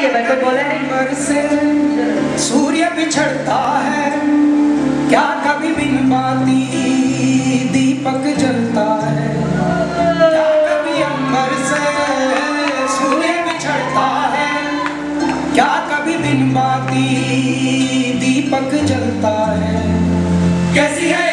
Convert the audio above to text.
लिए भाई तो बोले से। सूर्य बिछड़ता है, क्या कभी बिन पाती दीपक जलता है? क्या कभी अंबर से सूर्य बिछड़ता है, क्या कभी बिन पाती दीपक जलता है? कैसी है